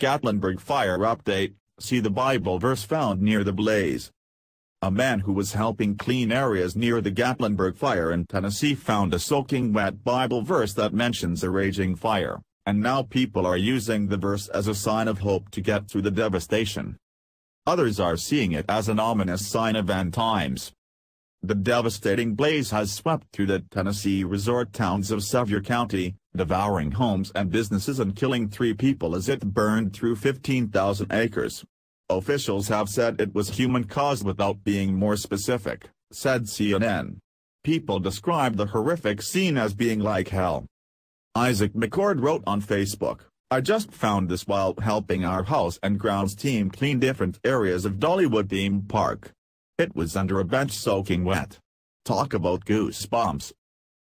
Gatlinburg Fire Update, see the Bible verse found near the blaze. A man who was helping clean areas near the Gatlinburg fire in Tennessee found a soaking wet Bible verse that mentions a raging fire, and now people are using the verse as a sign of hope to get through the devastation. Others are seeing it as an ominous sign of end times. The devastating blaze has swept through the Tennessee resort towns of Sevier County, devouring homes and businesses and killing three people as it burned through 15,000 acres. Officials have said it was human-caused without being more specific, said CNN. People described the horrific scene as being like hell. Isaac McCord wrote on Facebook, I just found this while helping our house and grounds team clean different areas of Dollywood theme park. It was under a bench soaking wet. Talk about goosebumps.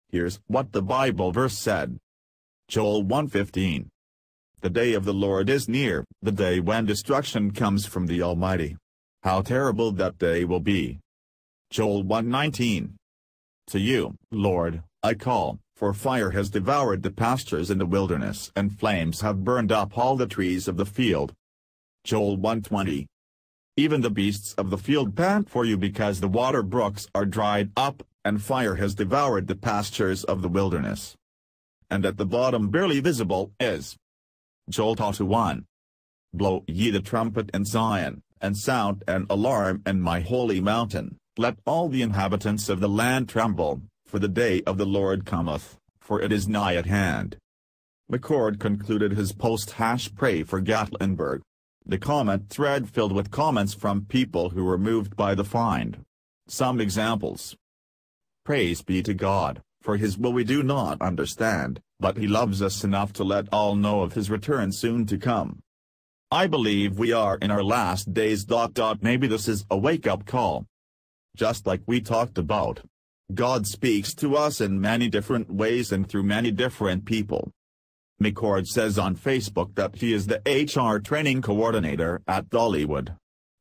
Here's what the Bible verse said. Joel 1:15. The day of the Lord is near, the day when destruction comes from the Almighty. How terrible that day will be. Joel 1:19. To you, Lord, I call, for fire has devoured the pastures in the wilderness and flames have burned up all the trees of the field. Joel 1:20. Even the beasts of the field pant for you because the water brooks are dried up, and fire has devoured the pastures of the wilderness and at the bottom barely visible is Joel 1. Blow ye the trumpet in Zion, and sound an alarm in my holy mountain, let all the inhabitants of the land tremble, for the day of the Lord cometh, for it is nigh at hand. McCord concluded his post hash pray for Gatlinburg. The comment thread filled with comments from people who were moved by the find. Some examples. Praise be to God for his will we do not understand, but he loves us enough to let all know of his return soon to come. I believe we are in our last days. Dot dot. Maybe this is a wake-up call. Just like we talked about. God speaks to us in many different ways and through many different people. McCord says on Facebook that he is the HR training coordinator at Dollywood.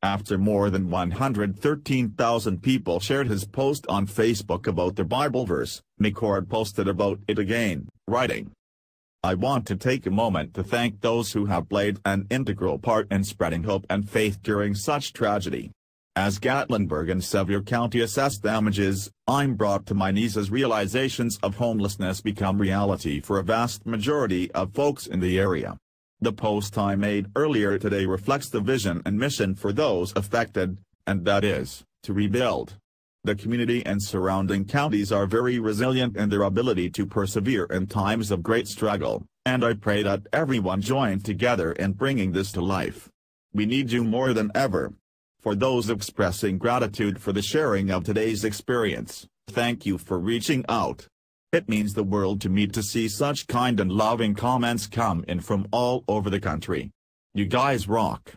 After more than 113,000 people shared his post on Facebook about the Bible verse, McCord posted about it again, writing, I want to take a moment to thank those who have played an integral part in spreading hope and faith during such tragedy. As Gatlinburg and Sevier County assess damages, I'm brought to my knees as realizations of homelessness become reality for a vast majority of folks in the area. The post I made earlier today reflects the vision and mission for those affected, and that is, to rebuild. The community and surrounding counties are very resilient in their ability to persevere in times of great struggle, and I pray that everyone join together in bringing this to life. We need you more than ever. For those expressing gratitude for the sharing of today's experience, thank you for reaching out. It means the world to me to see such kind and loving comments come in from all over the country. You guys rock.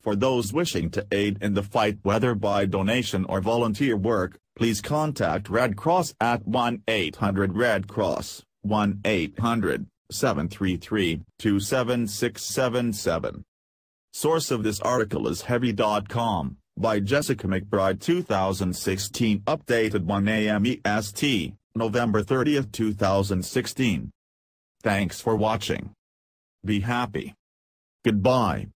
For those wishing to aid in the fight whether by donation or volunteer work, please contact Red Cross at 1-800-RED Cross, 1-800-733-27677. Source of this article is Heavy.com, by Jessica McBride 2016 updated 1 a.m. EST. November 30, 2016. Thanks for watching. Be happy. Goodbye.